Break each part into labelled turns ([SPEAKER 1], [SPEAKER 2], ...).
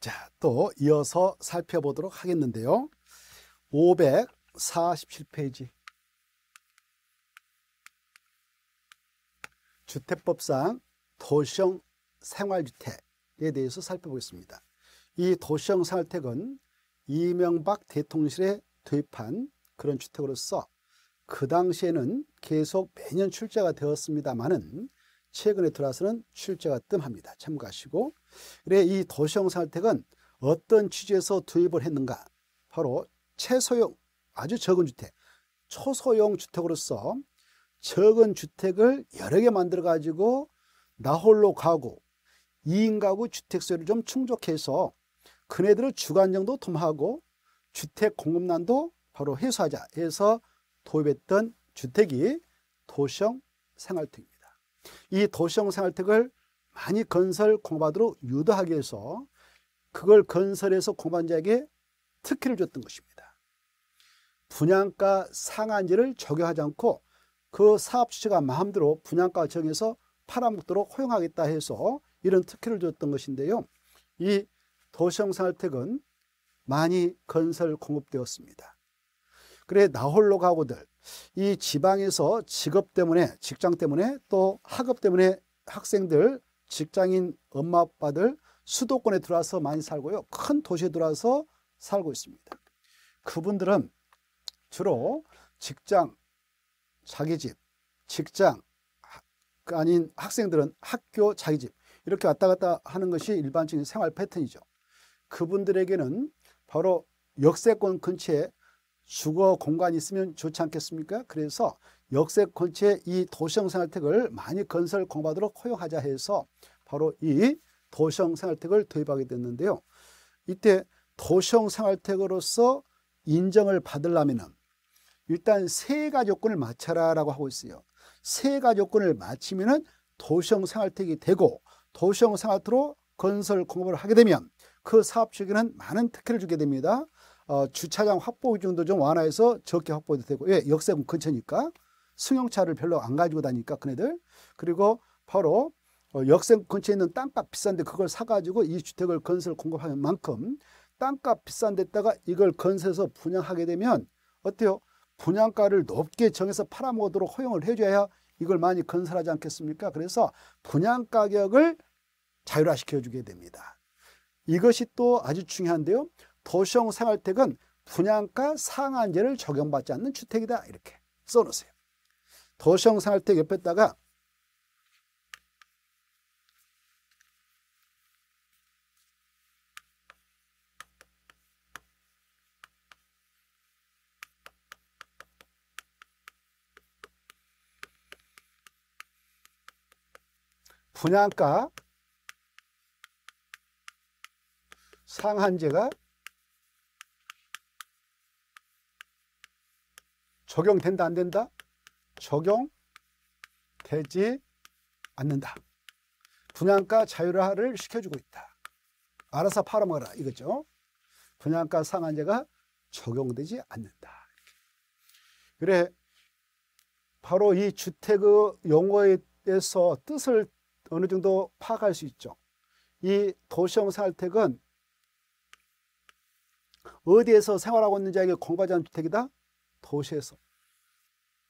[SPEAKER 1] 자, 또 이어서 살펴보도록 하겠는데요. 547페이지. 주택법상 도시형 생활주택에 대해서 살펴보겠습니다. 이 도시형 생활주택은 이명박 대통령실에 도입한 그런 주택으로서 그 당시에는 계속 매년 출제가 되었습니다만은 최근에 들어와서는 출제가 뜸합니다. 참고하시고 그래 이 도시형 생활주택은 어떤 취지에서 도입을 했는가 바로 최소형 아주 적은 주택 초소형 주택으로서 적은 주택을 여러 개 만들어 가지고 나홀로 가구 2인 가구 주택수요를 좀 충족해서 그네들을 주간 정도 도모하고 주택 공급난도 바로 해소하자 해서 도입했던 주택이 도시형 생활주택입니다. 이 도시형 생활주택을 많이 건설 공급하도록 유도하기 위해서 그걸 건설해서 공급한 자에게 특혜를 줬던 것입니다. 분양가 상한제를 적용하지 않고 그 사업 주체가 마음대로 분양가 정해서 팔아먹도록 허용하겠다 해서 이런 특혜를 줬던 것인데요. 이 도시형 생활주택은 많이 건설 공급되었습니다. 그래 나홀로 가구들 이 지방에서 직업 때문에 직장 때문에 또 학업 때문에 학생들 직장인 엄마 아빠들 수도권에 들어와서 많이 살고요. 큰 도시에 들어와서 살고 있습니다. 그분들은 주로 직장, 자기 집, 직장 아닌 학생들은 학교, 자기 집 이렇게 왔다 갔다 하는 것이 일반적인 생활 패턴이죠. 그분들에게는 바로 역세권 근처에 주거 공간이 있으면 좋지 않겠습니까? 그래서 역세 근처에 이 도시형 생활택을 많이 건설 공부하도록 허용하자 해서 바로 이 도시형 생활택을 도입하게 됐는데요. 이때 도시형 생활택으로서 인정을 받으려면 일단 세 가지 요건을 맞춰라라고 하고 있어요. 세 가지 요건을 맞추면은 도시형 생활택이 되고 도시형 생활택으로 건설 공급을 하게 되면 그 사업 주에게는 많은 특혜를 주게 됩니다. 어, 주차장 확보 기준도 좀 완화해서 적게 확보도 되고 왜 역세권 근처니까 승용차를 별로 안 가지고 다니니까 그네들 그리고 바로 어, 역세권 근처에 있는 땅값 비싼데 그걸 사가지고 이 주택을 건설 공급하는 만큼 땅값 비싼 데다가 이걸 건설해서 분양하게 되면 어때요? 분양가를 높게 정해서 팔아먹도록 허용을 해줘야 이걸 많이 건설하지 않겠습니까? 그래서 분양 가격을 자율화시켜 주게 됩니다. 이것이 또 아주 중요한데요. 도시형 생활택은 분양가 상한제를 적용받지 않는 주택이다. 이렇게 써놓으세요. 도시형 생활택 옆에다가 분양가 상한제가 적용된다 안 된다? 적용되지 않는다. 분양가 자율화를 시켜주고 있다. 알아서 팔아먹어라 이거죠. 분양가 상한제가 적용되지 않는다. 그래 바로 이 주택의 용어에서 뜻을 어느 정도 파악할 수 있죠. 이 도시형 생활택은 어디에서 생활하고 있는 자에게 공부하지 않는 주택이다? 도시에서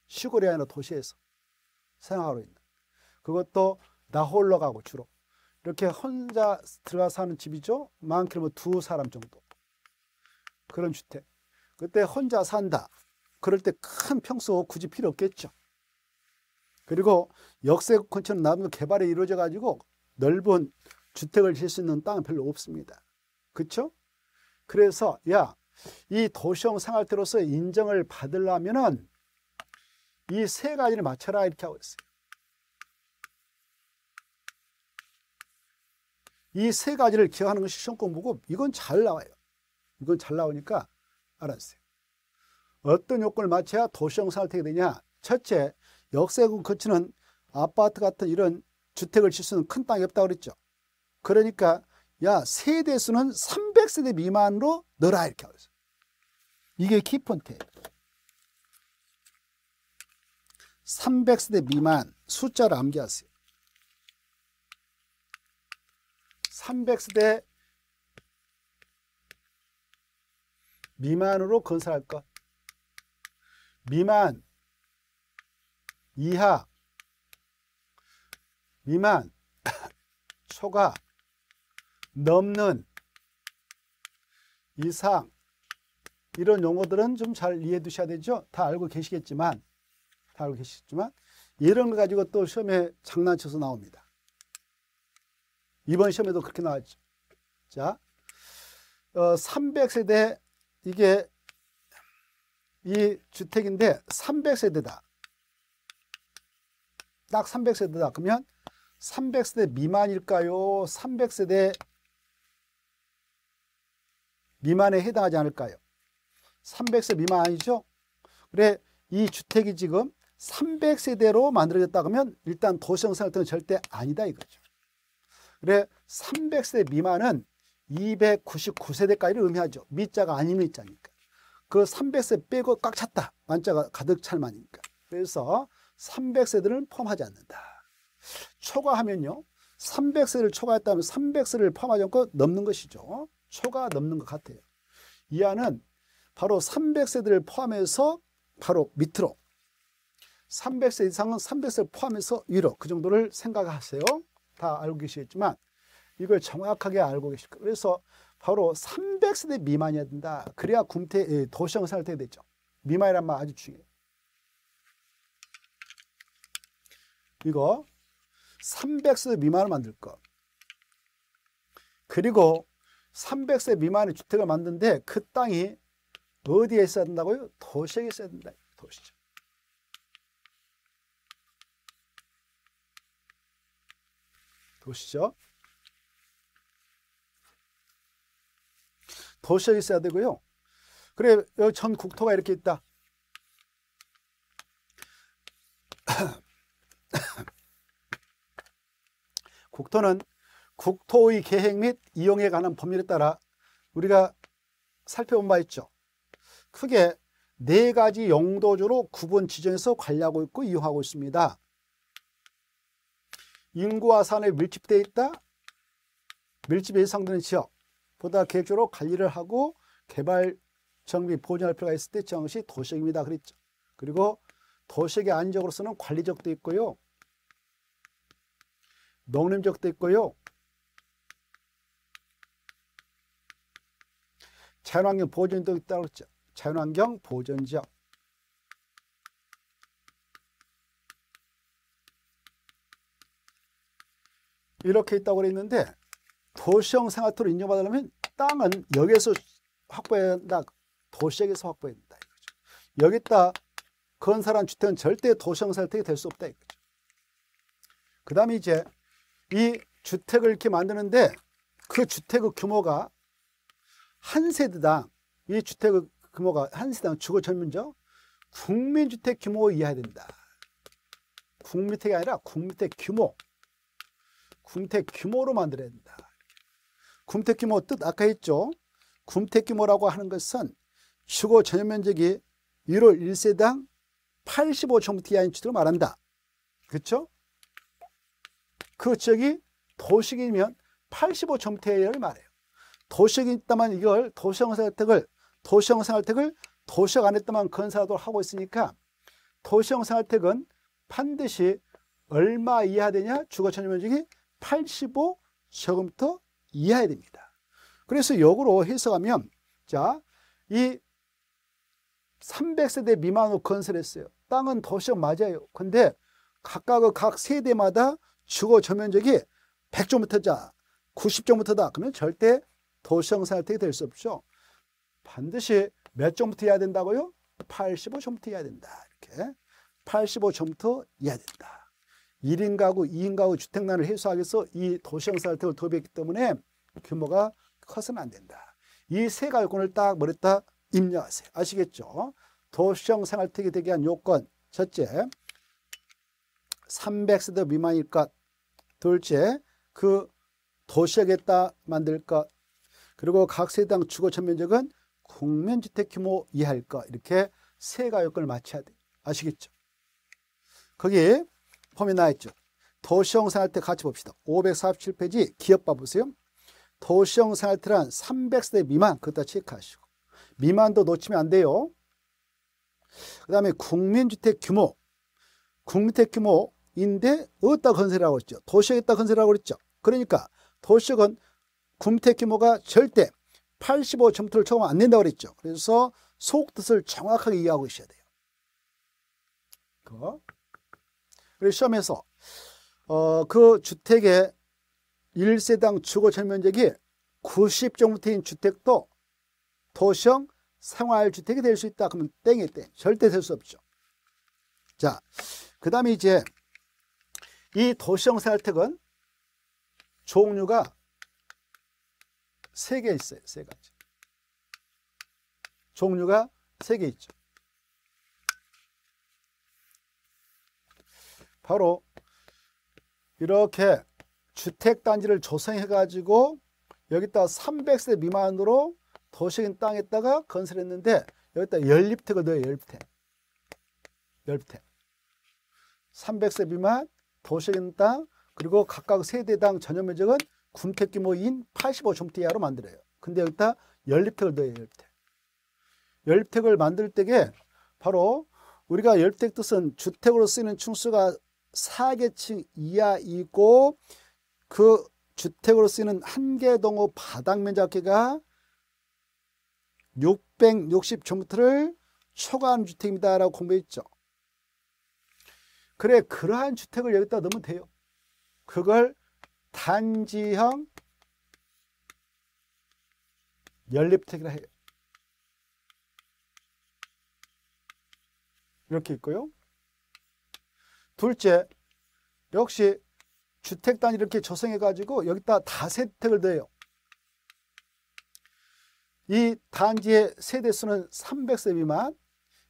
[SPEAKER 1] 시골이 아니라 도시에서 생활하고 있는 그것도 나 홀로 가고 주로 이렇게 혼자 들어가 사는 집이죠. 많게는 두 사람 정도. 그런 주택. 그때 혼자 산다. 그럴 때 큰 평수 굳이 필요 없겠죠. 그리고 역세 근처는 나무 개발이 이루어져 가지고 넓은 주택을 질 수 있는 땅은 별로 없습니다. 그렇죠 그래서 야 이 도시형 생활태로서 인정을 받으려면은 이 세 가지를 맞춰라 이렇게 하고 있어요. 이 세 가지를 기억하는 것이 시험 공부고 이건 잘 나와요. 이건 잘 나오니까 알았어요. 어떤 요건을 맞춰야 도시형 생활택이 되냐? 첫째, 역세권 거치는 아파트 같은 이런 주택을 칠수 있는 큰 땅이 없다고 그랬죠. 그러니까 야 세대 수는 300세대 미만으로 넣어라 이렇게 하고 있어요. 이게 키폰트예요. 300세대 미만 숫자를 암기하세요. 300세대 미만으로 건설할 것. 미만, 이하, 미만, 초과, 넘는, 이상, 이런 용어들은 좀 잘 이해해 두셔야 되죠. 다 알고 계시겠지만, 다 알고 계시겠지만, 이런 거 가지고 또 시험에 장난쳐서 나옵니다. 이번 시험에도 그렇게 나왔죠. 자, 어, 300세대 이게 이 주택인데 300세대다. 딱 300세대다. 그러면 300세대 미만일까요? 300세대 미만에 해당하지 않을까요? 300세 미만 아니죠? 그래 이 주택이 지금 300세대로 만들어졌다 그러면 일단 도시형 생활은 절대 아니다 이거죠. 그래 300세대 미만은 299세대까지를 의미하죠. 미자가 아닌 미자니까. 그 300세 빼고 꽉 찼다. 만자가 가득 찰 만이니까. 그래서 300세대는 포함하지 않는다. 초과하면요. 300세를 초과했다면 300세를 포함하지 않고 넘는 것이죠. 초과 넘는 것 같아요. 이 안은 바로 300세대를 포함해서 바로 밑으로 300세 이상은 300세를 포함해서 위로 그 정도를 생각하세요. 다 알고 계시겠지만 이걸 정확하게 알고 계실 거예요. 그래서 바로 300세대 미만이어야 된다. 그래야 군태 도시형 생활되게 되죠. 미만이란 말 아주 중요해요. 이거 300세 미만을 만들 거. 그리고 300세 미만의 주택을 만드는데 그 땅이 어디에 있어야 된다고요? 도시에 있어야 된다. 도시죠. 도시죠. 도시에 있어야 되고요. 그래 여기 전 국토가 이렇게 있다. 국토는 국토의 계획 및 이용에 관한 법률에 따라 우리가 살펴본 바 있죠. 크게 네 가지 용도주로 구분 지정해서 관리하고 있고 이용하고 있습니다. 인구와 산에 밀집되어 있다. 밀집 예상되는 지역 보다 계획적으로 관리를 하고 개발 정비 보존할 필요가 있을 때 정시 도시입니다. 그랬죠. 그리고 도시의 안적으로서는 관리적도 있고요. 농림적도 있고요. 자연환경 보존도 있다고 그랬죠. 자연환경 보존지역. 이렇게 있다고 그랬는데 도시형 생활토를 인정받으려면 땅은 여기에서 확보해야 한다. 도시에서 확보해야 된다. 이거죠. 여기다 건설한 주택은 절대 도시형 생활택이 될 수 없다. 이거죠. 그 다음에 이제 이 주택을 이렇게 만드는데 그 주택의 규모가 한 세대당 이 주택의 규모가 한 세대당 주거 전문적 국민주택 규모 이하야 된다. 국민주택이 아니라 국민주택 규모. 국민주택 규모로 만들어야 된다. 국민주택 규모 뜻 아까 했죠. 국민주택 규모라고 하는 것은 주거 전용 면적이 1월 1세당 85제곱미터 이하인 주택을 말한다. 그렇죠? 그 지역이 도시이면 85제곱미터를 말해요. 도시역이 있다면 이걸 도시형 생활택을 도시형 생활택을 도시역 안에 있다만 건설하도록 하고 있으니까 도시형 생활택은 반드시 얼마 이하 되냐? 주거 전용 면적이 85 제곱미터 이하야 됩니다. 그래서 역으로 해석하면 자, 이 300세대 미만으로 건설했어요. 땅은 도시역 맞아요. 근데 각각 각 세대마다 주거 전면적이 100제곱미터자, 90제곱미터다. 그러면 절대 도시형 생활택이 될수 없죠. 반드시 몇 점부터 해야 된다고요? 85점부터 해야 된다. 이렇게 85점부터 해야 된다. 1인 가구, 2인 가구 주택난을 해소하기 위해서 이 도시형 생활택을 도입했기 때문에 규모가 커서는 안 된다. 이 세 가지 요건을 딱 머리다 입력하세요. 아시겠죠? 도시형 생활택이 되게 한 요건 첫째, 300세대 미만일 것 둘째, 그 도시역에다 만들 것 그리고 각 세대당 주거 전면적은 국민주택 규모 이하일 것 이렇게 세 가지 요건을 맞춰야 돼요. 아시겠죠? 거기 폼이 나있죠. 도시형 생활태 같이 봅시다. 547페이지 기업 봐보세요. 도시형 생활태란 300세대 미만 그것다 체크하시고 미만도 놓치면 안 돼요. 그 다음에 국민주택 규모. 국민주택 규모인데 어디다 건설이라고 했죠? 도시역에다 건설이라고 그랬죠. 그러니까 도시역은 국민주택 규모가 절대 85점토를 초과하면 안 된다고 그랬죠. 그래서 속 뜻을 정확하게 이해하고 있어야 돼요. 그거. 그리고 시험에서 어, 그 주택의 1세당 주거 전면적이 90제곱미터인 주택도 도시형 생활주택이 될 수 있다. 그러면 땡이 땡. 절대 될 수 없죠. 자, 그 다음에 이제 이 도시형 생활주택은 종류가 세 개 있어요. 세 가지. 종류가 세 개 있죠. 바로 이렇게 주택단지를 조성해 가지고 여기다 300세 미만으로 도시적인 땅에다가 건설했는데 여기다 연립택을 넣어요. 연립택. 연립택. 300세 미만 도시적인 땅 그리고 각각 세대당 전용 면적은 군택 규모인 85점대 이하로 만들어요. 근데 여기다 연립택을 넣어요. 연립택. 연립택을 만들 때에 바로 우리가 연립택 뜻은 주택으로 쓰이는 층수가 4계층 이하이고 그 주택으로 쓰이는 한 개 동호 바닥 면적계가 660제곱미터를 초과한 주택입니다라고 공부했죠. 그래 그러한 주택을 여기다 넣으면 돼요. 그걸 단지형 연립택이라 해요. 이렇게 있고요. 둘째, 역시 주택단 이렇게 조성해 가지고 여기다 다세택을 넣어요. 이 단지의 세대수는 300세 미만,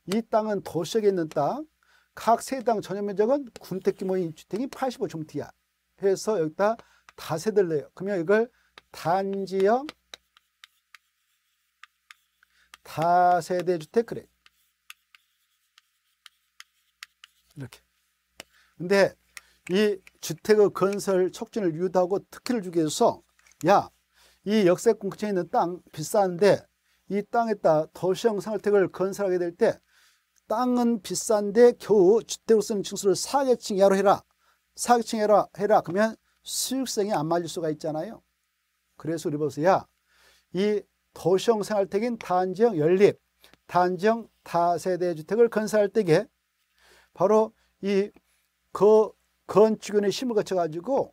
[SPEAKER 1] 이 땅은 도시역에 있는 땅, 각 세대당 전용 면적은 군택 규모인 주택이 85제곱미터야. 해서 여기다 다세대를 넣어요. 그러면 이걸 단지형 다세대 주택 그래. 이렇게. 근데 이 주택의 건설 촉진을 유도하고 특혜를 주기 위해서 야, 이 역세권 근처에 있는 땅 비싼데 이 땅에다 도시형 생활택을 건설하게 될 때 땅은 비싼데 겨우 주택으로 쓰는 층수를 4계층 이하로 해라. 4계층 이하로 해라. 그러면 수익성이 안 맞을 수가 있잖아요. 그래서 우리 보세요. 이 도시형 생활택인 단지형 연립, 단지형 다세대 주택을 건설할 때에 바로 이 그 건축원의 힘을 거쳐가지고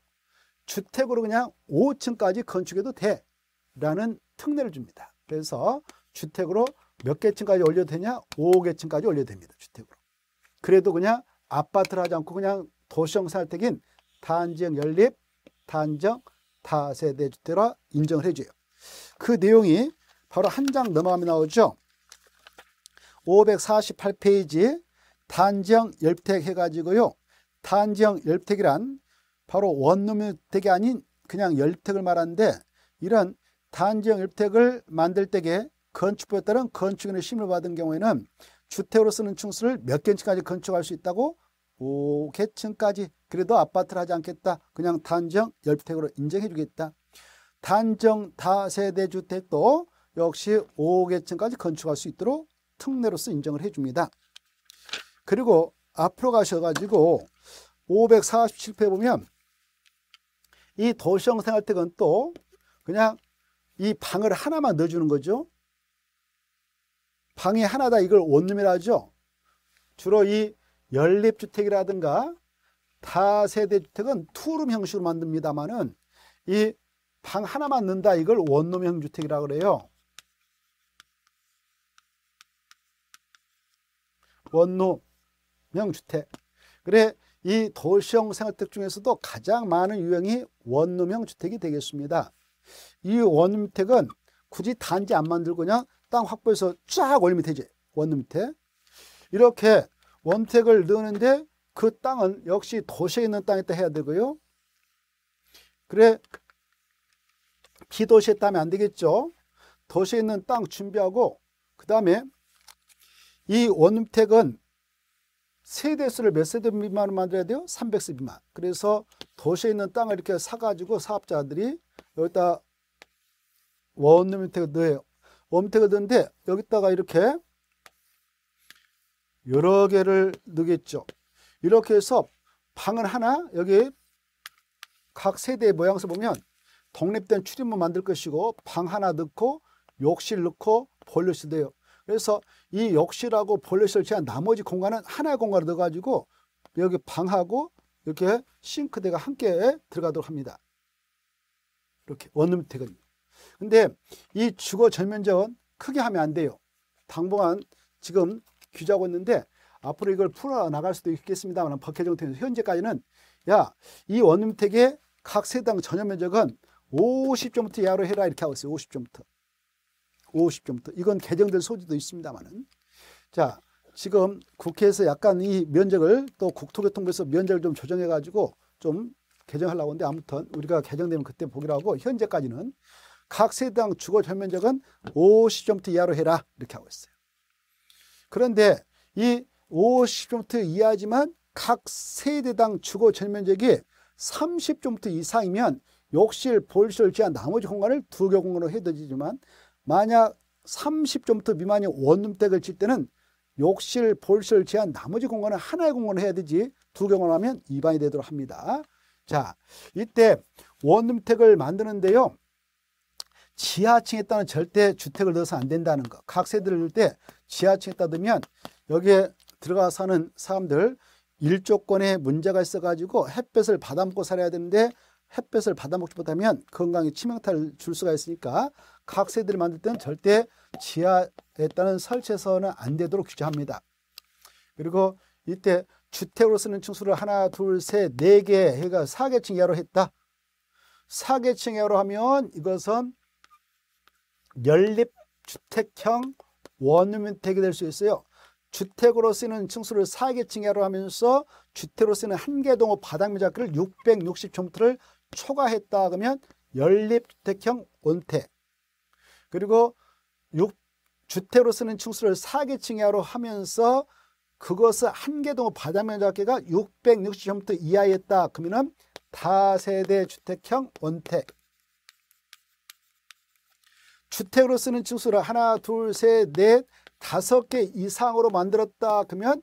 [SPEAKER 1] 주택으로 그냥 5층까지 건축해도 돼. 라는 특례를 줍니다. 그래서 주택으로 몇 개 층까지 올려도 되냐? 5개 층까지 올려도 됩니다. 주택으로. 그래도 그냥 아파트를 하지 않고 그냥 도시형 생활택인 단지형 연립, 단정, 다세대 주택으로 인정을 해줘요. 그 내용이 바로 한 장 넘어가면 나오죠. 548페이지 단지형 열택 해가지고요. 단지형 열택이란 바로 원룸주택이 아닌 그냥 열택을 말하는데 이런 단지형 열택을 만들 때에 건축부에 따른 건축인의 심을 받은 경우에는 주택으로 쓰는 층수를 몇 개층까지 건축할 수 있다고 5개층까지 그래도 아파트를 하지 않겠다. 그냥 단정 열택으로 인정해 주겠다. 단정 다세대 주택도 역시 5개층까지 건축할 수 있도록 특례로서 인정을 해 줍니다. 그리고 앞으로 가셔가지고 547페 보면 이 도시형 생활택은 또 그냥 이 방을 하나만 넣어주는 거죠. 방이 하나다 이걸 원룸이라 하죠. 주로 이 연립주택이라든가 다세대주택은 투룸 형식으로 만듭니다만은 이 방 하나만 넣는다 이걸 원룸형 주택이라 그래요. 원룸형 주택. 그래 이 도시형 생활주택 중에서도 가장 많은 유형이 원룸형 주택이 되겠습니다. 이 원룸 주택은 굳이 단지 안 만들고 그냥 땅 확보해서 쫙 올리면 되지. 원룸 주택. 이렇게 원택을 넣는데 그 땅은 역시 도시에 있는 땅에다 해야 되고요. 그래 비도시에 따면 안 되겠죠. 도시에 있는 땅 준비하고 그 다음에 이 원택은 세대수를 몇 세대 미만으로 만들어야 돼요? 300세 미만. 그래서 도시에 있는 땅을 이렇게 사가지고 사업자들이 여기다 원룸주택을 넣어요. 원택을 드는데 여기다가 이렇게 여러 개를 넣겠죠. 이렇게 해서 방은 하나 여기 각 세대의 모양에서 보면 독립된 출입문 만들 것이고 방 하나 넣고 욕실 넣고 볼넷이 돼요. 그래서 이 욕실하고 볼넷을 제한 나머지 공간은 하나의 공간을 넣어가지고 여기 방하고 이렇게 싱크대가 함께 들어가도록 합니다. 이렇게 원룸택은요. 근데 이 주거 전면적은 크게 하면 안 돼요. 당분간 지금 규제하고 있는데 앞으로 이걸 풀어 나갈 수도 있겠습니다만 법 개정 통해서 현재까지는 야 이 원룸택의 각 세당 전용 면적은 50점부터 이하로 해라 이렇게 하고 있어요. 50점부터. 50점부터. 이건 개정될 소지도 있습니다만은. 자, 지금 국회에서 약간 이 면적을 또 국토교통부에서 면적을 좀 조정해 가지고 좀 개정하려고 하는데 아무튼 우리가 개정되면 그때 보기로 하고 현재까지는 각 세당 주거 전면적은 50점부터 이하로 해라 이렇게 하고 있어요. 그런데 이 50점부터 이하지만 각 세대당 주거 전면적이 30점부터 이상이면 욕실, 볼실 제한 나머지 공간을 두 개 공간으로 해도 되지만 만약 30점부터 미만이 원룸택을 칠 때는 욕실, 볼실 제한 나머지 공간은 하나의 공간을 해야 되지 두 개 공간을 하면 위반이 되도록 합니다. 자, 이때 원룸택을 만드는데요. 지하층에 따른 절대 주택을 넣어서 안 된다는 거. 각 세대를 넣을 때 지하층에 따르면 여기에 들어가 사는 사람들 일조권에 문제가 있어가지고 햇볕을 받아먹고 살아야 되는데 햇볕을 받아먹지 못하면 건강에 치명타를 줄 수가 있으니까 각 세대를 만들 때는 절대 지하에 따른 설치해서는 안 되도록 규제합니다. 그리고 이때 주택으로 쓰는 층수를 하나, 둘, 셋, 네개 해가 4계층 이하로 했다. 4계층 이하로 하면 이것은 연립주택형 원룸주택이 될 수 있어요. 주택으로 쓰는 층수를 4계층 이하로 하면서 주택으로 쓰는 한개동호 바닥 면적을 660제곱미터를 초과했다 그러면 연립주택형 원택 그리고 6, 주택으로 쓰는 층수를 4계층 이하로 하면서 그것을 한개동호 바닥 면적계가 660제곱미터 이하였다 그러면 다세대 주택형 원택 주택으로 쓰는 층수를 하나, 둘, 셋, 넷, 다섯 개 이상으로 만들었다 그러면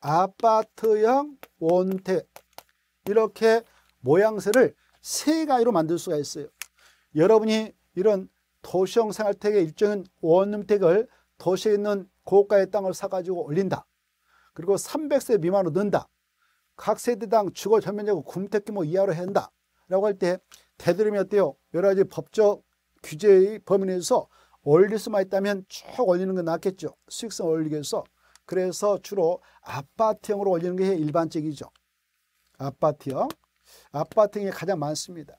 [SPEAKER 1] 아파트형 원택 이렇게 모양새를 세 가지로 만들 수가 있어요. 여러분이 이런 도시형 생활택의 일정한 원룸택을 도시에 있는 고가의 땅을 사가지고 올린다. 그리고 300세 미만으로 넣는다. 각 세대당 주거 전면적 군택 규모 이하로 한다. 라고 할때 되도록이면 어때요? 여러 가지 법적 규제의 범위 내에서 올릴 수만 있다면 쭉 올리는 건 낫겠죠. 수익성 올리기 위해서. 그래서 주로 아파트형으로 올리는 게 일반적이죠. 아파트형. 아파트형이 가장 많습니다.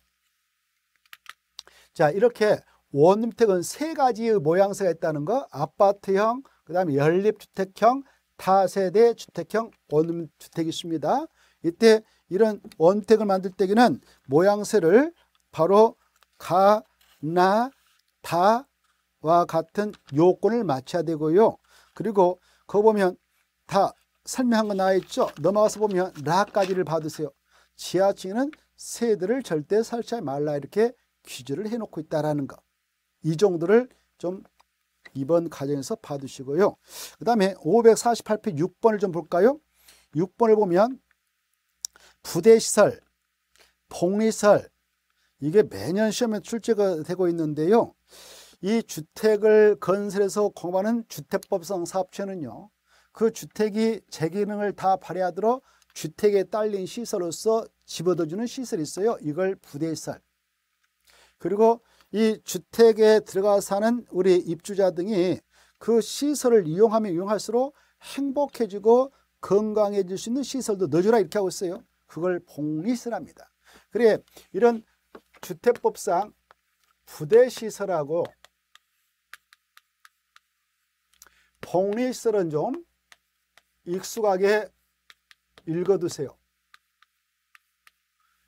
[SPEAKER 1] 자, 이렇게 원룸택은 세 가지의 모양새가 있다는 거. 아파트형, 그 다음에 연립주택형, 타세대 주택형 원룸주택이 있습니다. 이때 이런 원택을 만들 때에는 모양새를 바로 가, 나, 다, 와 같은 요건을 맞춰야 되고요. 그리고 거 보면 다 설명한 거 나와 있죠. 넘어가서 보면 라까지를 받으세요. 지하층에는 세대를 절대 설치하지 말라 이렇게 규제를 해놓고 있다라는 거. 이 정도를 좀 이번 과정에서 받으시고요. 그 다음에 548표 6번을 좀 볼까요? 6번을 보면 부대시설, 복리설 이게 매년 시험에 출제가 되고 있는데요. 이 주택을 건설해서 공부하는 주택법상 사업체는요. 그 주택이 제 기능을 다 발휘하도록 주택에 딸린 시설로서 집어넣어주는 시설이 있어요. 이걸 부대시설. 그리고 이 주택에 들어가 사는 우리 입주자 등이 그 시설을 이용하면 이용할수록 행복해지고 건강해질 수 있는 시설도 넣어주라 이렇게 하고 있어요. 그걸 복리시설합니다. 그래 이런 주택법상 부대시설하고 복리설은 좀 익숙하게 읽어두세요.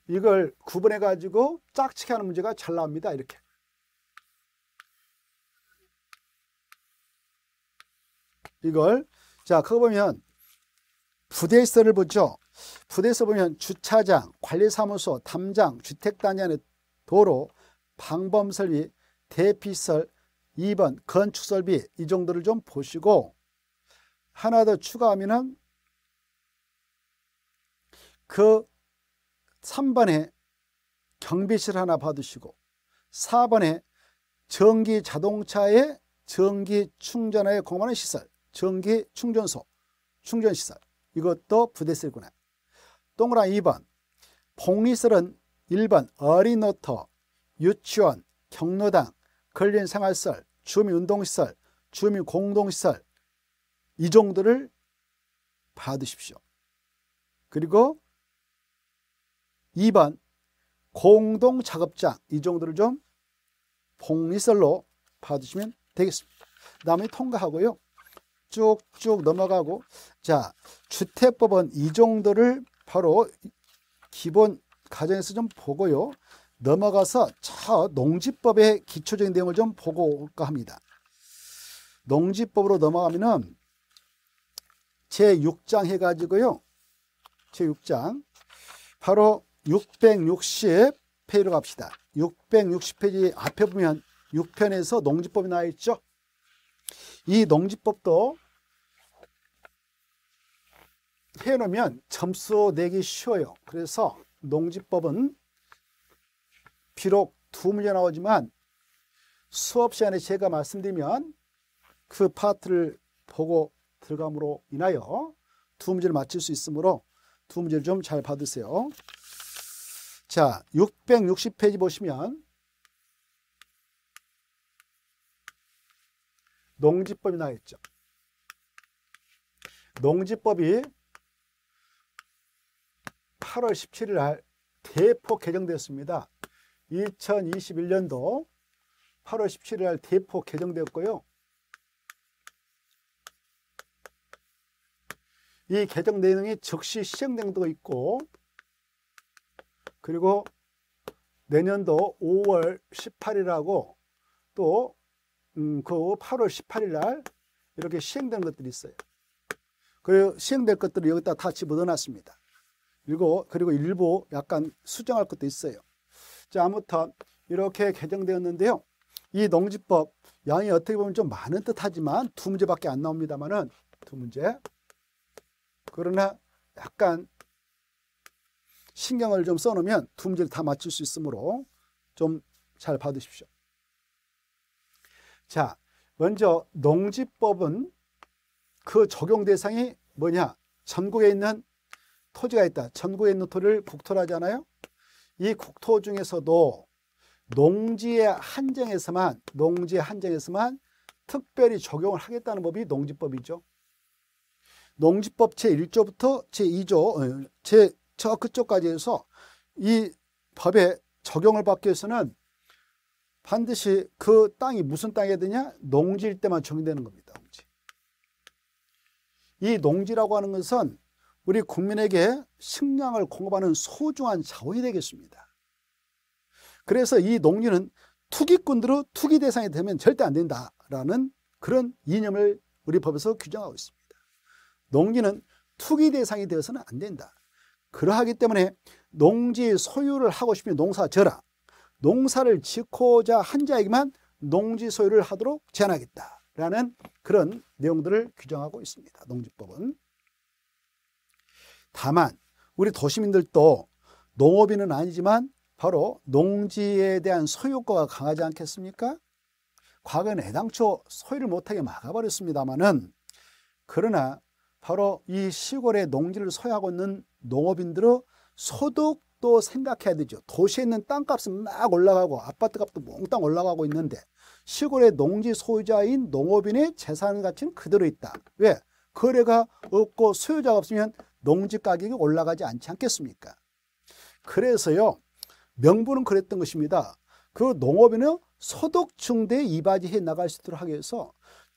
[SPEAKER 1] 이걸 구분해 가지고 짝짓기 하는 문제가 잘 나옵니다. 이렇게. 이걸 자 그거 보면 부대설을 보죠. 부대서 보면 주차장, 관리사무소, 담장, 주택단위 안의 도로, 방범설비, 대피설, 2번 건축설비 이 정도를 좀 보시고 하나 더 추가하면은 그 3번에 경비실 하나 받으시고 4번에 전기 자동차의 전기 충전에 공헌하는 시설, 전기 충전소, 충전시설 이것도 부대쓰구나. 동그란 2번 복리설은 1번 어린노터, 유치원, 경로당, 근린생활시설, 주민운동시설, 주민공동시설 이 정도를 받으십시오. 그리고 2번 공동작업장 이 정도를 좀 복리설로 봐주시면 되겠습니다. 다음에 통과하고요. 쭉쭉 넘어가고 자 주택법은 이 정도를 바로 기본 가정에서 좀 보고요. 넘어가서 저 농지법의 기초적인 내용을 좀 보고 올까 합니다. 농지법으로 넘어가면은 제6장 해가지고요. 제6장 바로 660페이지로 갑시다. 660페이지 앞에 보면 6편에서 농지법이 나와 있죠. 이 농지법도 해놓으면 점수 내기 쉬워요. 그래서 농지법은 비록 두 문제 나오지만 수업 시간에 제가 말씀드리면 그 파트를 보고 들어감으로 인하여 두 문제를 맞출 수 있으므로 두 문제를 좀 잘 받으세요. 자, 660페이지 보시면 농지법이 나와 있죠. 농지법이 8월 17일 날 대폭 개정되었습니다. 2021년도 8월 17일 날 대폭 개정되었고요. 이 개정 내용이 즉시 시행된 것도 있고 그리고 내년도 5월 18일하고 또 음, 그 8월 18일 날 이렇게 시행된 것들이 있어요. 그리고 시행될 것들을 여기다 다 집어넣어놨습니다. 그리고, 그리고 일부 약간 수정할 것도 있어요. 자, 아무튼 이렇게 개정되었는데요. 이 농지법 양이 어떻게 보면 좀 많은 듯 하지만 두 문제밖에 안 나옵니다만은 두 문제. 그러나 약간 신경을 좀 써놓으면 두 문제를 다 맞출 수 있으므로 좀 잘 받으십시오. 자, 먼저 농지법은 그 적용 대상이 뭐냐? 전국에 있는 토지가 있다. 전국에 있는 토를 국토라 하잖아요. 이 국토 중에서도 농지의 한정에서만 농지의 한정에서만 특별히 적용을 하겠다는 법이 농지법이죠. 농지법 제1조부터 제2조 어, 제저 그쪽까지 해서 이 법에 적용을 받기 위해서는 반드시 그 땅이 무슨 땅이 되냐? 농지일 때만 적용되는 겁니다. 농지. 이 농지라고 하는 것은 우리 국민에게 식량을 공급하는 소중한 자원이 되겠습니다. 그래서 이 농지는 투기꾼들의 투기 대상이 되면 절대 안 된다라는 그런 이념을 우리 법에서 규정하고 있습니다. 농지는 투기 대상이 되어서는 안 된다. 그러하기 때문에 농지 소유를 하고 싶으면 농사 져라. 농사를 짓고자 한 자에게만 농지 소유를 하도록 제한하겠다라는 그런 내용들을 규정하고 있습니다. 농지법은. 다만 우리 도시민들도 농업인은 아니지만 바로 농지에 대한 소유권가 강하지 않겠습니까? 과거에는 애당초 소유를 못하게 막아버렸습니다마는 그러나 바로 이 시골의 농지를 소유하고 있는 농업인들의 소득도 생각해야 되죠. 도시에 있는 땅값은 막 올라가고 아파트값도 몽땅 올라가고 있는데 시골의 농지 소유자인 농업인의 재산 가치는 그대로 있다. 왜? 거래가 없고 소유자가 없으면 농지 가격이 올라가지 않지 않겠습니까? 그래서요. 명분은 그랬던 것입니다. 그 농업인은 소득 증대에 이바지해 나갈 수 있도록 하기 위해서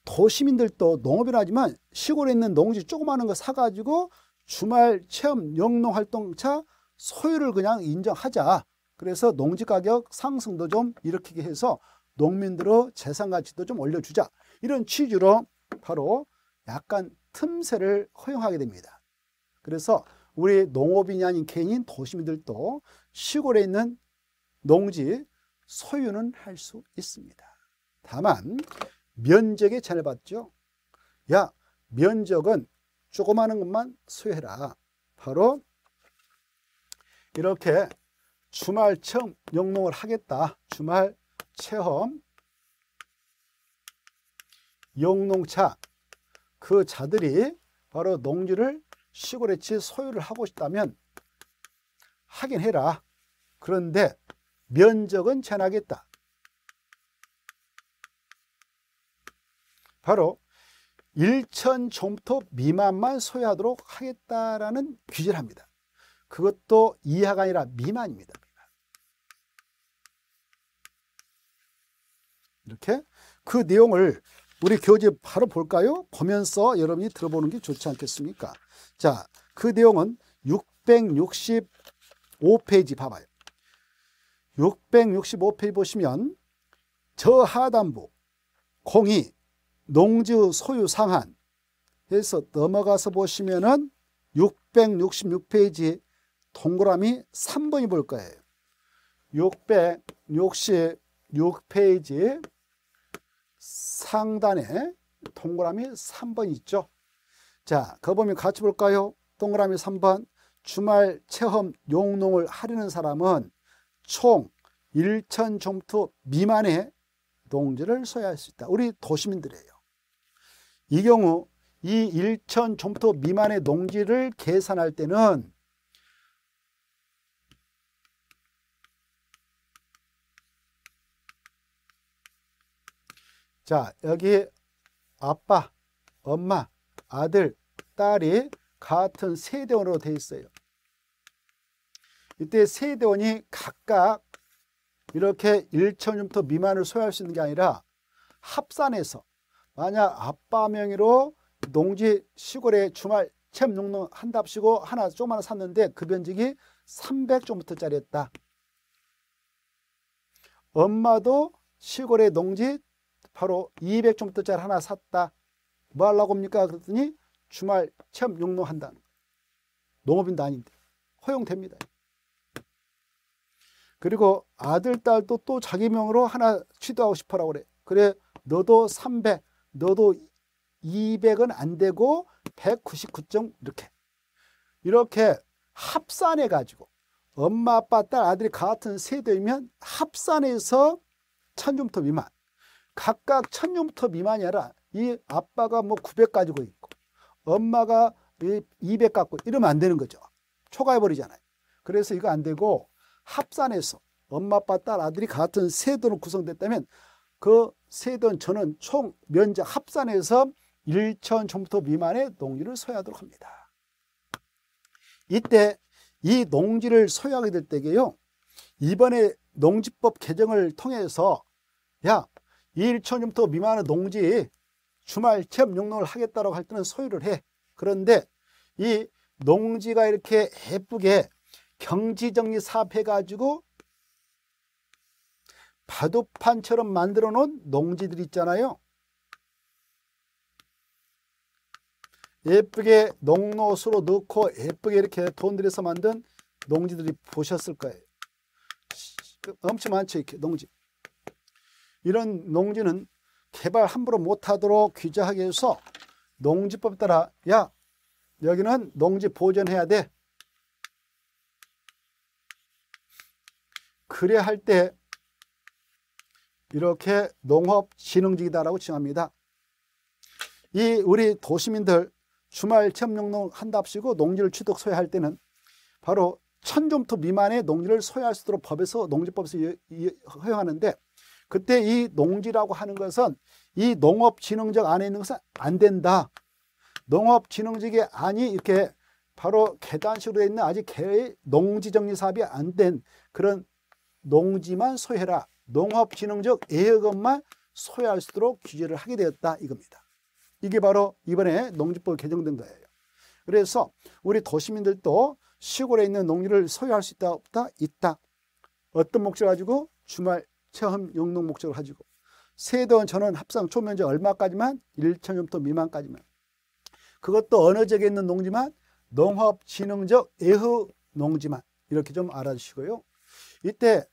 [SPEAKER 1] 도시민들도 농업을 하지만 시골에 있는 농지 조그마한 거 사가지고 주말 체험 영농 활동차 소유를 그냥 인정하자. 그래서 농지 가격 상승도 좀 일으키게 해서 농민들의 재산 가치도 좀 올려주자. 이런 취지로 바로 약간 틈새를 허용하게 됩니다. 그래서 우리 농업인이 아닌 개인인 도시민들도 시골에 있는 농지 소유는 할 수 있습니다. 다만 면적에 제한을 받죠. 야 면적은 조그마한 것만 소유해라. 바로 이렇게 주말 체험 영농을 하겠다. 주말 체험 영농차 그 자들이 바로 농지를 시골에치 소유를 하고 싶다면 하긴 해라. 그런데 면적은 제한하겠다. 바로 1천 점토 미만만 소유하도록 하겠다라는 규제를 합니다. 그것도 이하가 아니라 미만입니다. 이렇게 그 내용을 우리 교재 바로 볼까요? 보면서 여러분이 들어보는 게 좋지 않겠습니까? 자, 그 내용은 665페이지 봐봐요. 665페이지 보시면 저 하단부 공이 농지 소유 상한 해서 넘어가서 보시면은 666페이지 동그라미 3번이 볼 거예요. 666페이지 상단에 동그라미 3번 있죠. 자, 그 보면 같이 볼까요? 동그라미 3번 주말 체험 용농을 하려는 사람은 총 1천 점토 미만의 농지를 소유할 수 있다. 우리 도시민들이에요. 이 경우 이 1천 점토 미만의 농지를 계산할 때는 자, 여기 아빠, 엄마, 아들, 딸이 같은 세대원으로 되어 있어요. 이때 세대원이 각각 이렇게 1천년부터 미만을 소유할 수 있는 게 아니라 합산해서 만약 아빠 명의로 농지 시골에 주말 체험 농농 한답시고 하나 조그만 샀는데 그 면적이 300조부터짜리였다. 엄마도 시골에 농지 바로 200종부터짜리 하나 샀다. 뭐 하려고 합니까? 그랬더니 주말 체험 용농한다. 농업인도 아닌데 허용됩니다. 그리고 아들, 딸도 또 자기 명으로 하나 취도하고 싶어라고 그래. 그래, 너도 300, 너도 200은 안 되고 199점 이렇게. 이렇게 합산해 가지고 엄마, 아빠, 딸, 아들이 같은 세대이면 합산해서 1000점부터 미만. 각각 1000점부터 미만이 아니라 이 아빠가 뭐 900 가지고 있고 엄마가 200 갖고 이러면 안 되는 거죠. 초과해 버리잖아요. 그래서 이거 안 되고 합산해서 엄마, 아빠, 딸, 아들이 같은 세대로 구성됐다면 그 세대는 저는 총 면적 합산해서 1천 점부터 미만의 농지를 소유하도록 합니다. 이때 이 농지를 소유하게 될 때게요. 이번에 농지법 개정을 통해서 야 1천년부터 미만의 농지 주말 체험 용농을 하겠다고 할 때는 소유를 해. 그런데 이 농지가 이렇게 예쁘게 경지정리 사업해가지고 바둑판처럼 만들어 놓은 농지들 있잖아요. 예쁘게 농노수로 넣고 예쁘게 이렇게 돈 들여서 만든 농지들이 보셨을 거예요. 엄청 많죠, 이렇게 농지. 이런 농지는 개발 함부로 못하도록 규제하기 위해서 농지법 따라 야 여기는 농지 보존해야 돼. 그래 할 때 이렇게 농업진흥지이다라고 칭합니다. 이 우리 도시민들 주말 체험용농 한답시고 농지를 취득 소유할 때는 바로 천점토 미만의 농지를 소유할 수 있도록 법에서 농지법에서 허용하는데 그때 이 농지라고 하는 것은 이 농업진흥적 안에 있는 것은 안 된다. 농업진흥적이 아니 이렇게 바로 계단식으로 되어 있는 아직 농지정리 사업이 안 된 그런 농지만 소유해라. 농업진흥적 애역업만 소유할 수 있도록 규제를 하게 되었다 이겁니다. 이게 바로 이번에 농지법 개정된 거예요. 그래서 우리 도시민들도 시골에 있는 농지를 소유할 수 있다 없다 있다. 어떤 목적을 가지고 주말 체험 용농 목적을 가지고 세대원 전원 합상 초면적 얼마까지만? 1천년부터 미만까지만. 그것도 지역에 있는 농지만? 농업진흥적 애후 농지만. 이렇게 좀 알아주시고요. 이때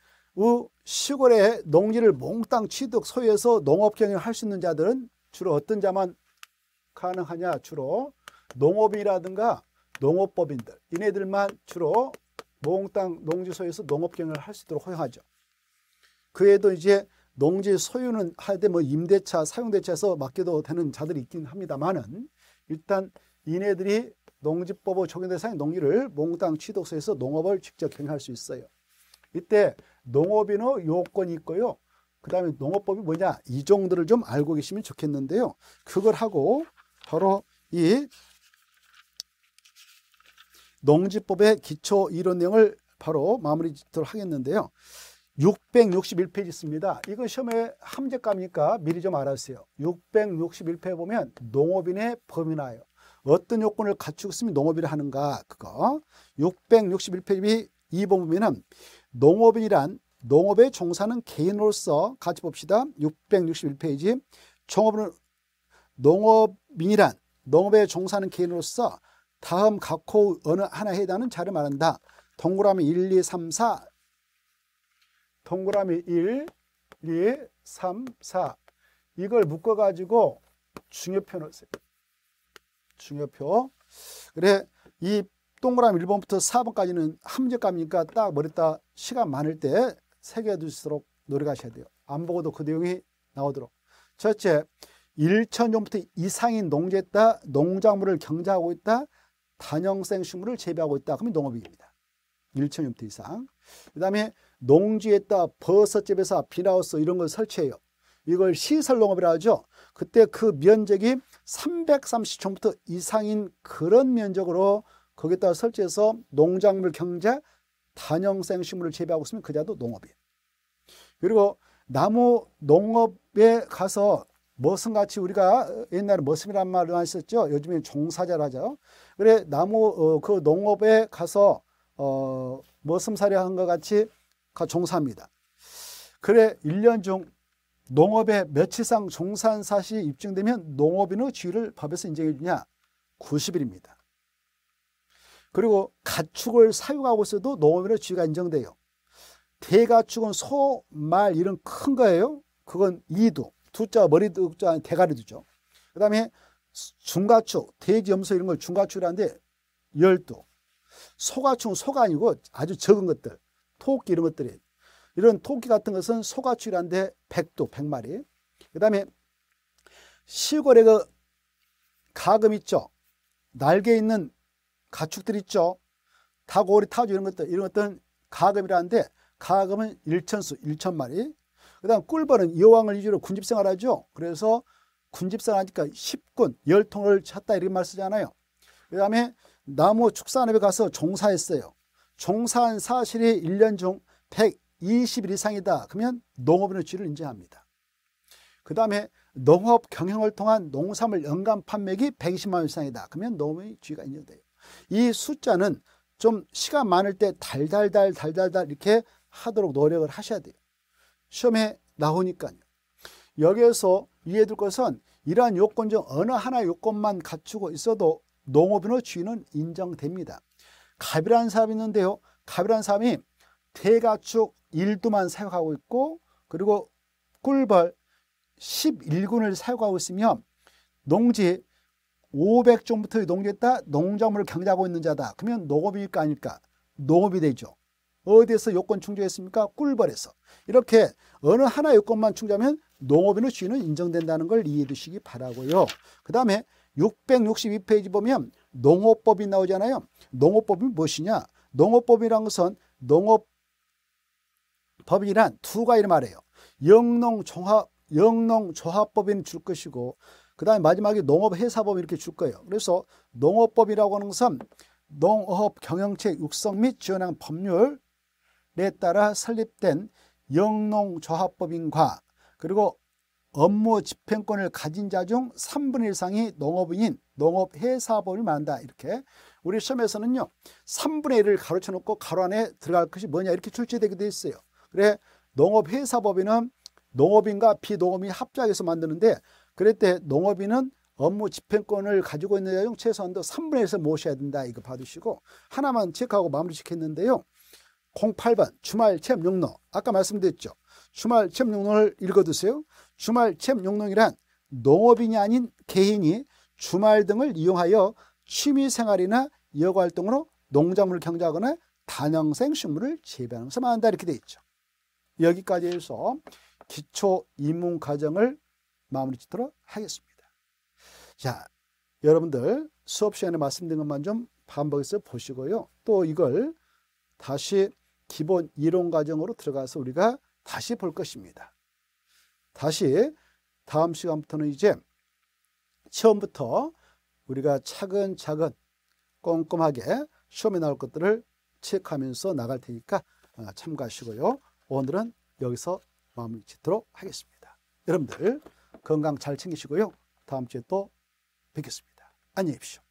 [SPEAKER 1] 시골에 농지를 몽땅 취득 소유해서 농업 경영을 할 수 있는 자들은 주로 어떤 자만 가능하냐? 주로 농업이라든가 농업법인들. 이네들만 주로 몽땅 농지 소유에서 농업 경영을 할 수 있도록 허용하죠. 그 외에도 이제 농지 소유는 할때 뭐 임대차, 사용대차에서 맡겨도 되는 자들이 있긴 합니다만은 일단 이네들이 농지법의 적용 대상의 농지를 몽땅 취득소에서 농업을 직접 경영할 수 있어요. 이때 농업인의 요건이 있고요. 그 다음에 농업법이 뭐냐 이 정도를 좀 알고 계시면 좋겠는데요. 그걸 하고 바로 이 농지법의 기초 이론 내용을 바로 마무리 짓도록 하겠는데요. 661페이지 있습니다. 이거 시험에 함재감이니까 미리 좀 알아주세요. 661페이지 보면 농업인의 범위 나요. 어떤 요건을 갖추고 있으면 농업인을 하는가 그거 661페이지 2번 보면은 농업인이란 농업에 종사하는 개인으로서 같이 봅시다. 661페이지 종업은 농업인이란 농업에 종사하는 개인으로서 다음 각호 어느 하나에 해당하는 자를 말한다. 동그라미 1, 2, 3, 4 동그라미 1, 2, 3, 4 이걸 묶어가지고 중요표 넣으세요. 중요표. 그래 이 동그라미 1번부터 4번까지는 함재감이니까 딱 머리다 시간 많을 때 새겨두시도록 노력하셔야 돼요. 안 보고도 그 내용이 나오도록. 첫째, 1천 종부터 이상인 농지에다 농작물을 경작하고 있다. 단형생 식물을 재배하고 있다. 그러면 농업입니다. 1천 종부터 이상. 그 다음에 농지에다 버섯집에서 비나우스 이런 걸 설치해요. 이걸 시설농업이라 하죠. 그때 그 면적이 330촌부터 이상인 그런 면적으로 거기다 설치해서 농작물 경제 단형생 식물을 재배하고 있으면 그자도 농업이에요. 그리고 나무 농업에 가서 머슴 같이 우리가 옛날에 머슴이란 말을 하셨죠. 요즘에 종사자를 하죠. 그래 나무 어, 그 농업에 가서 어, 머슴살이 한 것 같이 종사합니다. 그래 1년 중 농업에 며칠상 종사한 사실이 입증되면 농업인의 지위를 법에서 인정해 주냐? 90일입니다. 그리고 가축을 사육하고 있어도 농업인의 지위가 인정돼요. 대가축은 소, 말 이런 큰 거예요. 그건 이두, 두자 머리 두자 대가리 두죠. 그 다음에 중가축, 돼지, 염소 이런 걸 중가축이라는데 열두. 소가축은 소가 아니고 아주 적은 것들, 토끼 이런 것들이 이런 토끼 같은 것은 소가축이라는데 백두, 백마리. 그 다음에 시골에 그 가금 있죠. 날개 있는 가축들 있죠. 타고리, 타주 이런 것들, 이런 것들은 가금이라는데 가금은 1천수, 1천 마리. 그 다음 꿀벌은 여왕을 위주로 군집생활 하죠. 그래서 군집생활 하니까 10군, 열통을 찼다 이렇게 말 쓰잖아요. 그 다음에 나무 축산업에 가서 종사했어요. 종사한 사실이 1년 중 120일 이상이다. 그러면 농업인의 지를 인정합니다. 그 다음에 농업 경영을 통한 농산물 연간 판매기 120만 원 이상이다. 그러면 농업의 지위가 인정돼요. 이 숫자는 좀 시간 많을 때 달달달 달달달 이렇게 하도록 노력을 하셔야 돼요. 시험에 나오니까요. 여기에서 이해될 것은 이러한 요건 중 어느 하나 요건만 갖추고 있어도 농업인의 지위는 인정됩니다. 갑이라는 사람이 있는데요. 갑이라는 사람이 대가축 1두만 사용하고 있고 그리고 꿀벌 11군을 사용하고 있으면 농지 500종부터 농지에다 농작물을 경작하고 있는 자다. 그러면 농업일까 아닐까? 농업이 되죠. 어디에서 요건 충족했습니까? 꿀벌에서. 이렇게 어느 하나 요건만 충족하면 농업인의 지위는 인정된다는 걸 이해해 두시기 바라고요. 그 다음에 662페이지 보면 농업법이 나오잖아요. 농업법이 무엇이냐? 농업법이란 것은 농업법이란 두 가지를 말해요. 영농종합, 영농조합법인 줄 것이고 그 다음에 마지막에 농업회사법 이렇게 줄 거예요. 그래서 농업법이라고 하는 것은 농업 경영체 육성 및 지원하는 법률에 따라 설립된 영농조합법인과 그리고 업무 집행권을 가진 자 중 3분의 1 이상이 농업인인 농업회사법을 말한다. 이렇게 우리 시험에서는요. 3분의 1을 가로쳐 놓고 가로 안에 들어갈 것이 뭐냐 이렇게 출제되게 돼 있어요. 그래 농업회사법인은 농업인과 비농업인이 합작해서 만드는데 그럴 때 농업인은 업무 집행권을 가지고 있는 자중 최소한도 3분의 1에서 모셔야 된다. 이거 받으시고 하나만 체크하고 마무리 짓겠는데요. 08번 주말 체험 용론 아까 말씀드렸죠. 주말 체험 용론을 읽어두세요. 주말 체험 용론이란 농업인이 아닌 개인이 주말 등을 이용하여 취미 생활이나 여가 활동으로 농작물을 경작하거나 다년생 식물을 재배하면서 만한다 이렇게 돼 있죠. 여기까지 해서 기초 입문 과정을 마무리 짓도록 하겠습니다. 자, 여러분들 수업 시간에 말씀드린 것만 좀 반복해서 보시고요. 또 이걸 다시 기본 이론 과정으로 들어가서 우리가 다시 볼 것입니다. 다시 다음 시간부터는 이제 처음부터 우리가 차근차근 꼼꼼하게 시험에 나올 것들을 체크하면서 나갈 테니까 어, 참고하시고요. 오늘은 여기서 마무리 짓도록 하겠습니다. 여러분들 건강 잘 챙기시고요. 다음 주에 또 뵙겠습니다. 안녕히 계십시오.